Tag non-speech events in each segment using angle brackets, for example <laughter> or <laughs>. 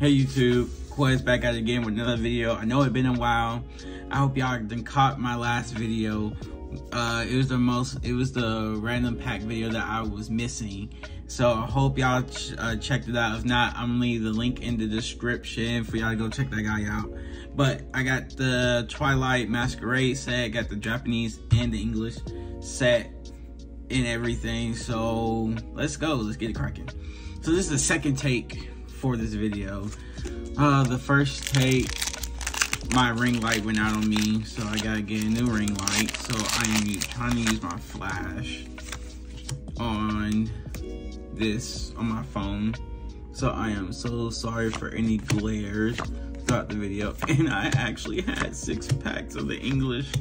Hey YouTube, Quez back at it again with another video. I know it's been a while. I hope y'all done caught my last video. Uh, it was the most, it was the random pack video that I was missing. So I hope y'all ch uh, checked it out. If not, I'm gonna leave the link in the description for y'all to go check that guy out. But I got the Twilight Masquerade set, got the Japanese and the English set and everything. So let's go, let's get it cracking. So this is the second take for this video. Uh, the first take, my ring light went out on me, so I gotta get a new ring light. So I am trying to use my flash on this on my phone. So I am so sorry for any glares throughout the video. <laughs> And I actually had six packs of the English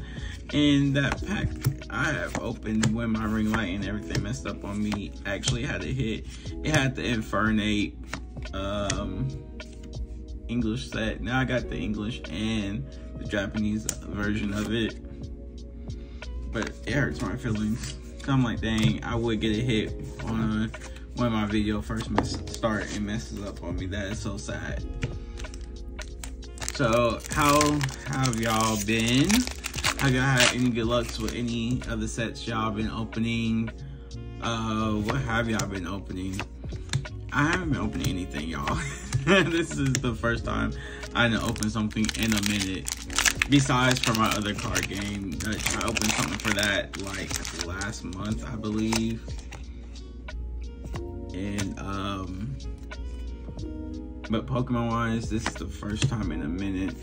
and that pack I have opened when my ring light and everything messed up on me actually had a hit. It had the Infernape um, English set. Now I got the English and the Japanese version of it. But it hurts my feelings. So I'm like, dang, I would get a hit on when my video first start and messes up on me. That is so sad. So how have y'all been? Have y'all had any good lucks with any of the sets y'all been opening? Uh, what have y'all been opening? I haven't opening anything, y'all. <laughs> this is the first time I didn't open something in a minute. Besides for my other card game, I opened something for that like last month, I believe. And um, but Pokemon wise, this is the first time in a minute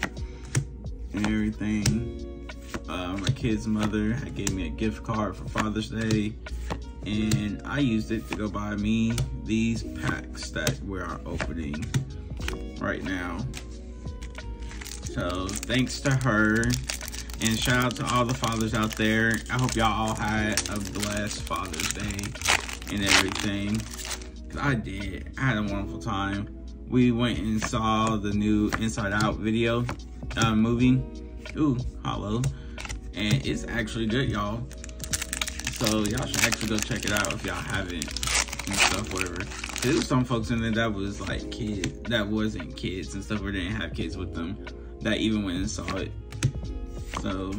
and everything. Uh, my kid's mother gave me a gift card for Father's Day and I used it to go buy me these packs that we are opening right now. So thanks to her and shout out to all the fathers out there. I hope y'all all had a blessed Father's Day and everything. Cause I did. I had a wonderful time. We went and saw the new Inside Out video uh, movie. Ooh, holo. And it's actually good, y'all. So y'all should actually go check it out if y'all haven't and stuff, whatever. There's some folks in there that was like kids, that wasn't kids and stuff, or didn't have kids with them, that even went and saw it. So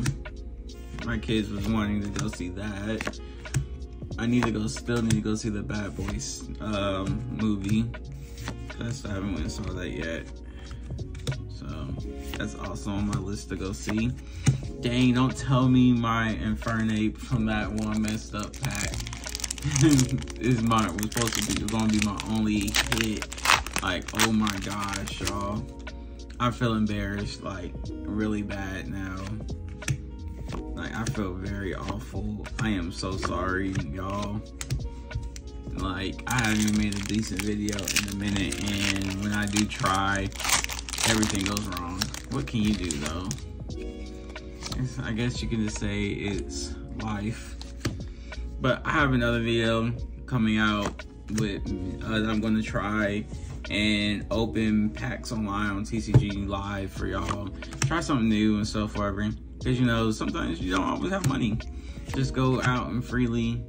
my kids was wanting to go see that. I need to go, still need to go see the Bad Boys um, movie. Cause I haven't went and saw that yet. So that's also on my list to go see. Dang, don't tell me my Infernape from that one messed up pack <laughs> is my was supposed to be gonna be my only hit. Like, oh my gosh, y'all. I feel embarrassed, like really bad now. Like I feel very awful. I am so sorry, y'all. Like I haven't even made a decent video in a minute and when I do try, everything goes wrong. What can you do though? I guess you can just say it's life. But I have another video coming out with uh, that I'm going to try and open packs online on TCG Live for y'all. Try something new and stuff, whatever. Because you know, sometimes you don't always have money. Just go out and freely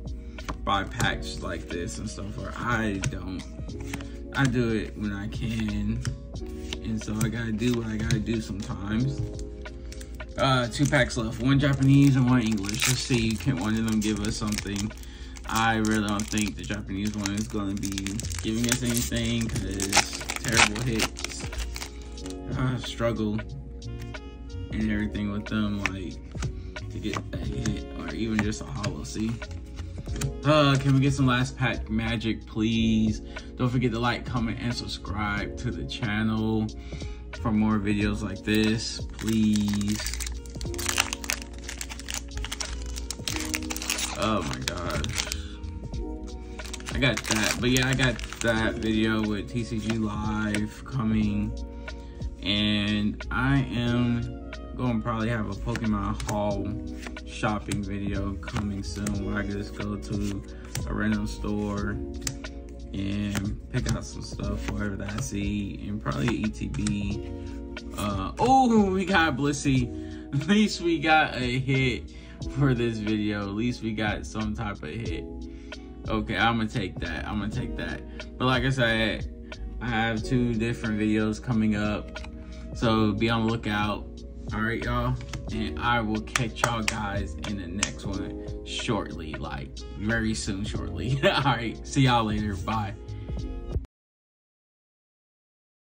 buy packs like this and stuff. Or I don't. I do it when I can. And so I gotta do what I gotta do sometimes. Uh, two packs left, one Japanese and one English. Let's see, can one of them give us something? I really don't think the Japanese one is going to be giving us anything because terrible hits. I struggle and everything with them, like to get a hit or even just a holo. See. Uh, can we get some last pack magic, please? Don't forget to like, comment, and subscribe to the channel for more videos like this, please. Oh my gosh. I got that. But yeah, I got that video with TCG Live coming. And I am going to probably have a Pokemon haul shopping video coming soon where I just go to a random store and pick out some stuff, whatever that I see, and probably ETB. Uh, oh, we got Blissey. At least we got a hit for this video. At least we got some type of hit. Okay, I'm gonna take that. I'm gonna take that. But like I said, I have two different videos coming up. So be on the lookout. All right, y'all. And I will catch y'all guys in the next one shortly, like very soon, shortly. <laughs> All right. See y'all later. Bye.